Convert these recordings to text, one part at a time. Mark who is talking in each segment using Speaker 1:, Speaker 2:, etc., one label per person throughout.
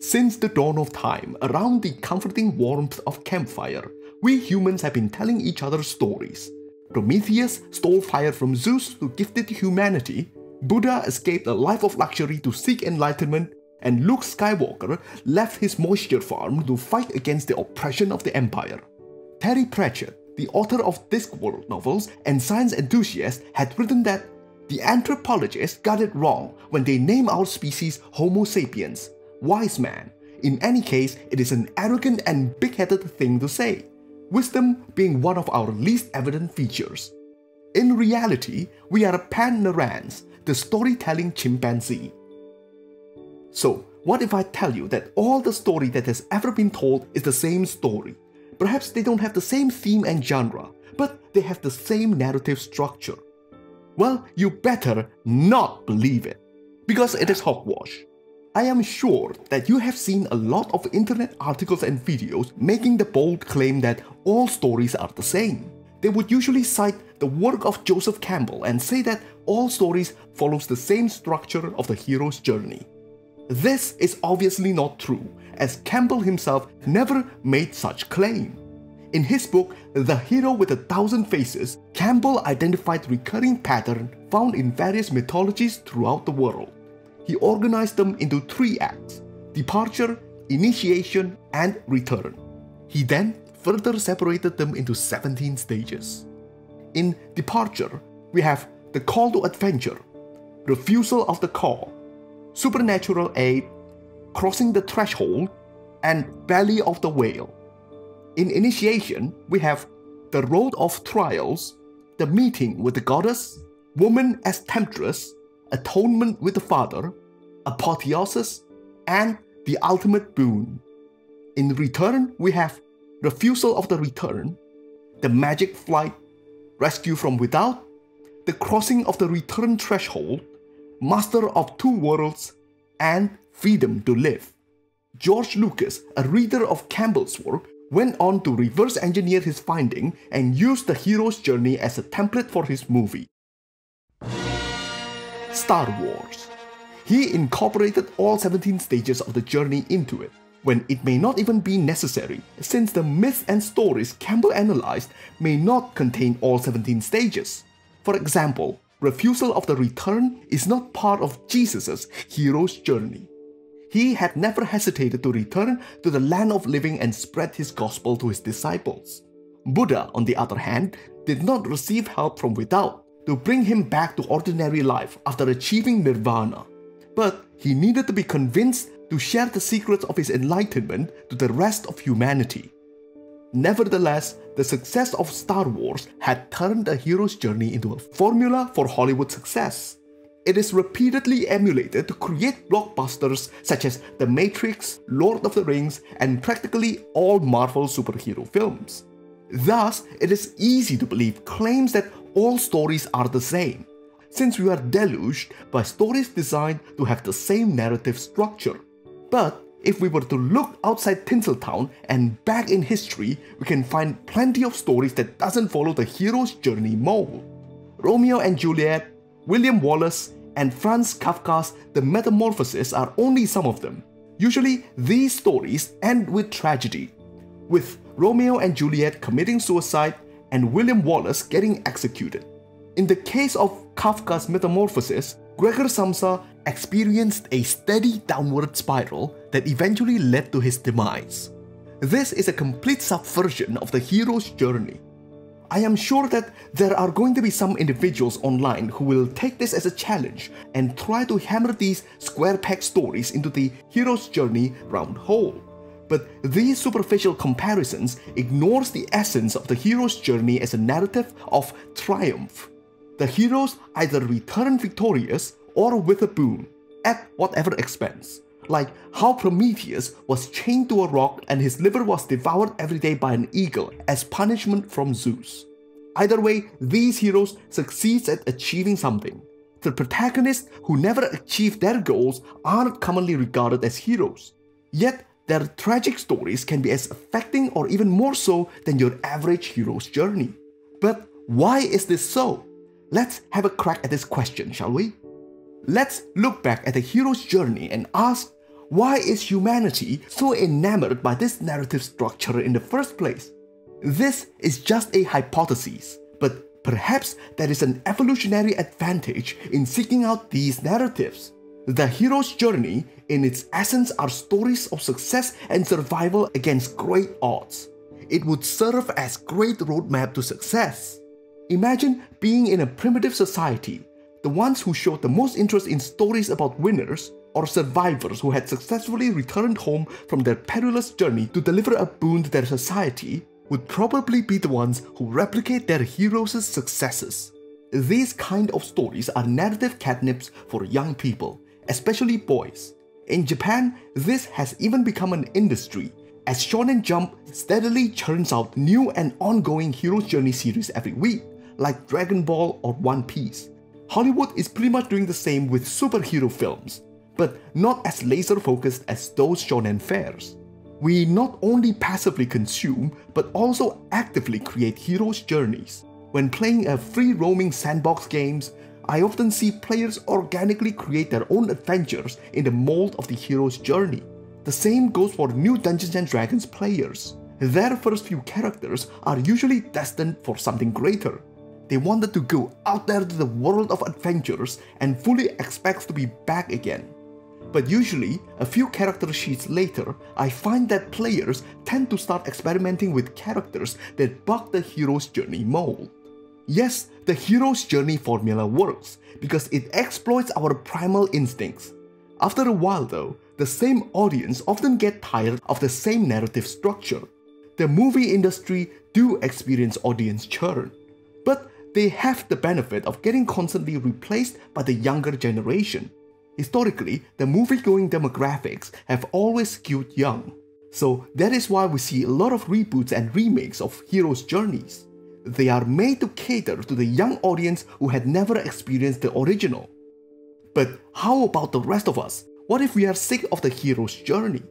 Speaker 1: Since the dawn of time, around the comforting warmth of campfire, we humans have been telling each other stories. Prometheus stole fire from Zeus to gift it to humanity, Buddha escaped a life of luxury to seek enlightenment, and Luke Skywalker left his moisture farm to fight against the oppression of the Empire. Terry Pratchett, the author of Discworld novels and science enthusiast, had written that the anthropologists got it wrong when they name our species Homo sapiens, wise man. In any case, it is an arrogant and big-headed thing to say, wisdom being one of our least evident features. In reality, we are a Pan narrans, the storytelling chimpanzee. So, what if I tell you that all the story that has ever been told is the same story? Perhaps they don't have the same theme and genre, but they have the same narrative structure. Well, you better not believe it, because it is hogwash. I am sure that you have seen a lot of internet articles and videos making the bold claim that all stories are the same. They would usually cite the work of Joseph Campbell and say that all stories follows the same structure of the hero's journey. This is obviously not true, as Campbell himself never made such claim. In his book, The Hero with a Thousand Faces, Campbell identified recurring pattern found in various mythologies throughout the world he organized them into three acts departure, initiation, and return. He then further separated them into 17 stages. In departure, we have the call to adventure, refusal of the call, supernatural aid, crossing the threshold, and belly of the whale. In initiation, we have the road of trials, the meeting with the goddess, woman as temptress, atonement with the Father, apotheosis, and the ultimate boon. In return, we have refusal of the return, the magic flight, rescue from without, the crossing of the return threshold, master of two worlds, and freedom to live. George Lucas, a reader of Campbell's work, went on to reverse engineer his finding and use the hero's journey as a template for his movie. Star Wars. He incorporated all 17 stages of the journey into it, when it may not even be necessary, since the myths and stories Campbell analyzed may not contain all 17 stages. For example, refusal of the return is not part of Jesus' hero's journey. He had never hesitated to return to the land of living and spread his gospel to his disciples. Buddha, on the other hand, did not receive help from without, to bring him back to ordinary life after achieving nirvana. But he needed to be convinced to share the secrets of his enlightenment to the rest of humanity. Nevertheless, the success of Star Wars had turned a hero's journey into a formula for Hollywood success. It is repeatedly emulated to create blockbusters such as The Matrix, Lord of the Rings, and practically all Marvel superhero films. Thus, it is easy to believe claims that all stories are the same, since we are deluged by stories designed to have the same narrative structure. But if we were to look outside Tinseltown and back in history, we can find plenty of stories that doesn't follow the hero's journey mold. Romeo and Juliet, William Wallace, and Franz Kafka's The Metamorphosis are only some of them. Usually, these stories end with tragedy, with Romeo and Juliet committing suicide and William Wallace getting executed. In the case of Kafka's Metamorphosis, Gregor Samsa experienced a steady downward spiral that eventually led to his demise. This is a complete subversion of the hero's journey. I am sure that there are going to be some individuals online who will take this as a challenge and try to hammer these square peg stories into the hero's journey round hole. But these superficial comparisons ignores the essence of the hero's journey as a narrative of triumph. The heroes either return victorious or with a boon, at whatever expense. Like how Prometheus was chained to a rock and his liver was devoured every day by an eagle as punishment from Zeus. Either way, these heroes succeed at achieving something. The protagonists who never achieve their goals aren't commonly regarded as heroes. Yet, their tragic stories can be as affecting or even more so than your average hero's journey. But why is this so? Let's have a crack at this question, shall we? Let's look back at the hero's journey and ask why is humanity so enamored by this narrative structure in the first place? This is just a hypothesis, but perhaps there is an evolutionary advantage in seeking out these narratives. The hero's journey, in its essence, are stories of success and survival against great odds. It would serve as great roadmap to success. Imagine being in a primitive society. The ones who showed the most interest in stories about winners or survivors who had successfully returned home from their perilous journey to deliver a boon to their society would probably be the ones who replicate their heroes' successes. These kind of stories are narrative catnips for young people, especially boys. In Japan, this has even become an industry, as Shonen Jump steadily churns out new and ongoing Hero's Journey series every week, like Dragon Ball or One Piece. Hollywood is pretty much doing the same with superhero films, but not as laser focused as those shonen fares. we not only passively consume, but also actively create heroes' journeys. When playing a free-roaming sandbox games, I often see players organically create their own adventures in the mold of the hero's journey. The same goes for new Dungeons & Dragons players. Their first few characters are usually destined for something greater. They wanted to go out there to the world of adventures and fully expect to be back again. But usually, a few character sheets later, I find that players tend to start experimenting with characters that buck the hero's journey mold. Yes, the hero's journey formula works because it exploits our primal instincts. After a while though, the same audience often get tired of the same narrative structure. The movie industry do experience audience churn, but they have the benefit of getting constantly replaced by the younger generation. Historically, the movie-going demographics have always skewed young. So that is why we see a lot of reboots and remakes of heroes' journeys. They are made to cater to the young audience who had never experienced the original. But how about the rest of us? What if we are sick of the hero's journey?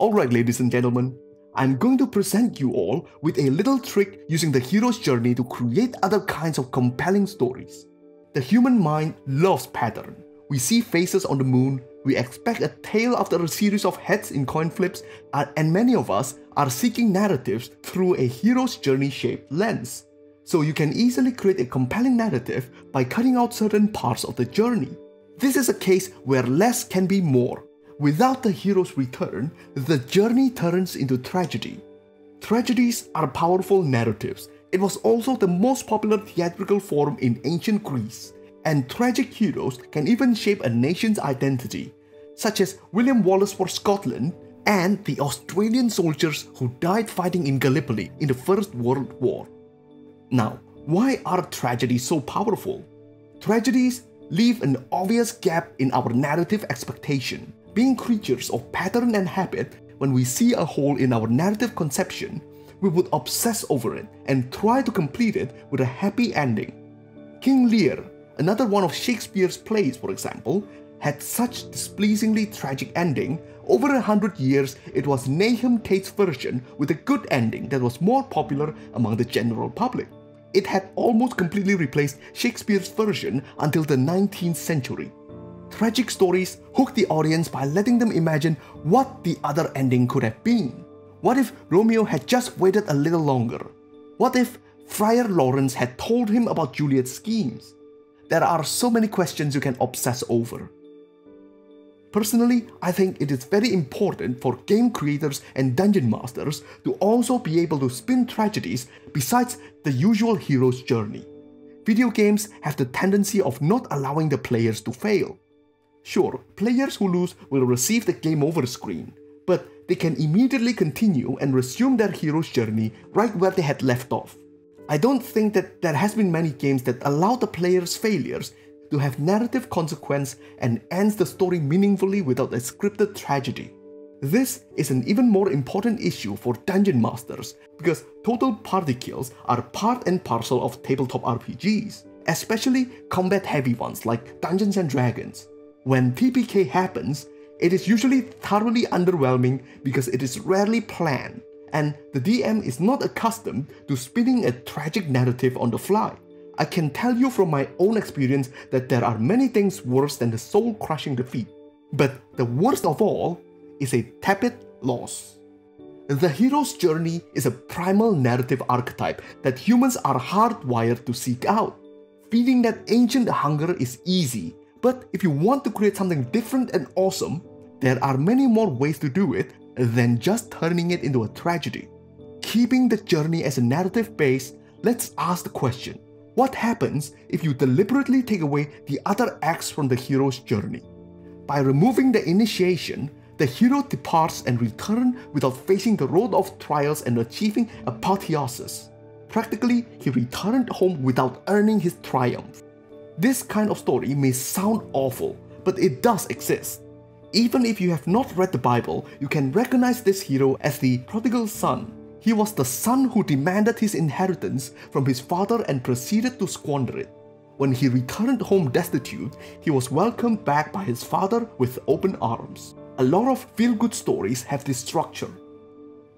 Speaker 1: Alright ladies and gentlemen, I'm going to present you all with a little trick using the hero's journey to create other kinds of compelling stories. The human mind loves pattern we see faces on the moon, we expect a tail after a series of heads in coin flips, and many of us are seeking narratives through a hero's journey shaped lens. So you can easily create a compelling narrative by cutting out certain parts of the journey. This is a case where less can be more. Without the hero's return, the journey turns into tragedy. Tragedies are powerful narratives. It was also the most popular theatrical form in ancient Greece and tragic heroes can even shape a nation's identity, such as William Wallace for Scotland and the Australian soldiers who died fighting in Gallipoli in the First World War. Now, why are tragedies so powerful? Tragedies leave an obvious gap in our narrative expectation. Being creatures of pattern and habit, when we see a hole in our narrative conception, we would obsess over it and try to complete it with a happy ending. King Lear Another one of Shakespeare's plays, for example, had such displeasingly tragic ending, over a hundred years it was Nahum Tate's version with a good ending that was more popular among the general public. It had almost completely replaced Shakespeare's version until the 19th century. Tragic stories hook the audience by letting them imagine what the other ending could have been. What if Romeo had just waited a little longer? What if Friar Lawrence had told him about Juliet's schemes? There are so many questions you can obsess over. Personally, I think it is very important for game creators and dungeon masters to also be able to spin tragedies besides the usual hero's journey. Video games have the tendency of not allowing the players to fail. Sure, players who lose will receive the game over screen, but they can immediately continue and resume their hero's journey right where they had left off. I don't think that there has been many games that allow the player's failures to have narrative consequence and ends the story meaningfully without a scripted tragedy. This is an even more important issue for dungeon masters because total party kills are part and parcel of tabletop RPGs, especially combat heavy ones like Dungeons and Dragons. When TPK happens, it is usually thoroughly underwhelming because it is rarely planned and the DM is not accustomed to spinning a tragic narrative on the fly. I can tell you from my own experience that there are many things worse than the soul-crushing defeat. But the worst of all is a tepid loss. The hero's journey is a primal narrative archetype that humans are hardwired to seek out. Feeding that ancient hunger is easy, but if you want to create something different and awesome, there are many more ways to do it than just turning it into a tragedy. Keeping the journey as a narrative base, let's ask the question what happens if you deliberately take away the other acts from the hero's journey? By removing the initiation, the hero departs and returns without facing the road of trials and achieving a apotheosis. Practically, he returned home without earning his triumph. This kind of story may sound awful, but it does exist. Even if you have not read the Bible, you can recognize this hero as the prodigal son. He was the son who demanded his inheritance from his father and proceeded to squander it. When he returned home destitute, he was welcomed back by his father with open arms. A lot of feel-good stories have this structure.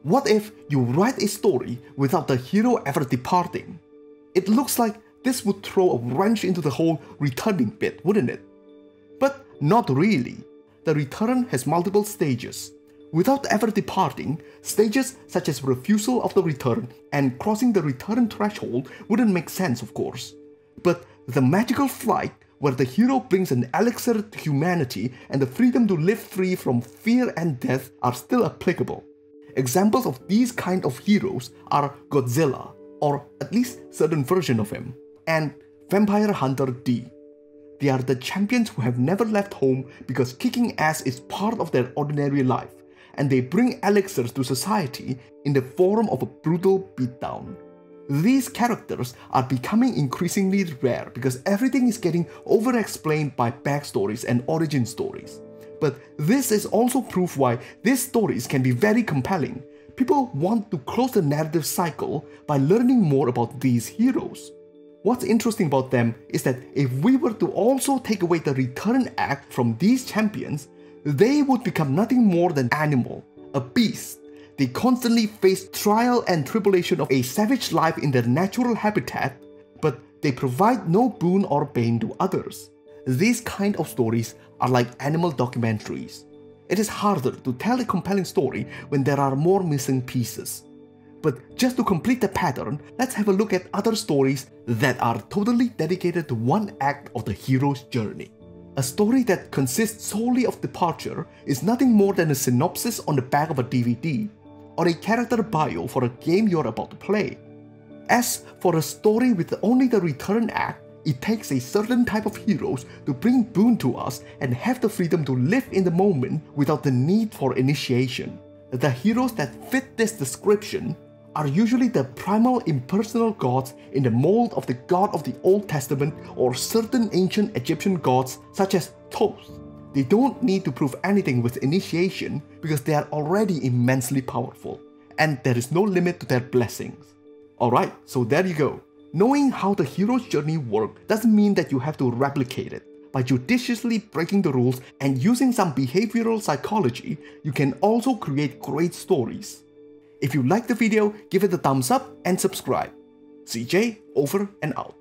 Speaker 1: What if you write a story without the hero ever departing? It looks like this would throw a wrench into the whole returning bit, wouldn't it? But not really. The return has multiple stages. Without ever departing, stages such as refusal of the return and crossing the return threshold wouldn't make sense of course. But the magical flight where the hero brings an elixir to humanity and the freedom to live free from fear and death are still applicable. Examples of these kind of heroes are Godzilla, or at least certain version of him, and Vampire Hunter D. They are the champions who have never left home because kicking ass is part of their ordinary life, and they bring elixirs to society in the form of a brutal beatdown. These characters are becoming increasingly rare because everything is getting over-explained by backstories and origin stories. But this is also proof why these stories can be very compelling. People want to close the narrative cycle by learning more about these heroes. What's interesting about them is that if we were to also take away the return act from these champions, they would become nothing more than animal, a beast, they constantly face trial and tribulation of a savage life in their natural habitat, but they provide no boon or bane to others. These kind of stories are like animal documentaries. It is harder to tell a compelling story when there are more missing pieces. But just to complete the pattern, let's have a look at other stories that are totally dedicated to one act of the hero's journey. A story that consists solely of departure is nothing more than a synopsis on the back of a DVD or a character bio for a game you're about to play. As for a story with only the return act, it takes a certain type of heroes to bring boon to us and have the freedom to live in the moment without the need for initiation. The heroes that fit this description are usually the primal impersonal gods in the mold of the god of the Old Testament or certain ancient Egyptian gods such as Thoth, they don't need to prove anything with initiation because they are already immensely powerful, and there is no limit to their blessings. Alright, so there you go. Knowing how the hero's journey works doesn't mean that you have to replicate it. By judiciously breaking the rules and using some behavioral psychology, you can also create great stories. If you like the video, give it a thumbs up and subscribe. CJ over and out.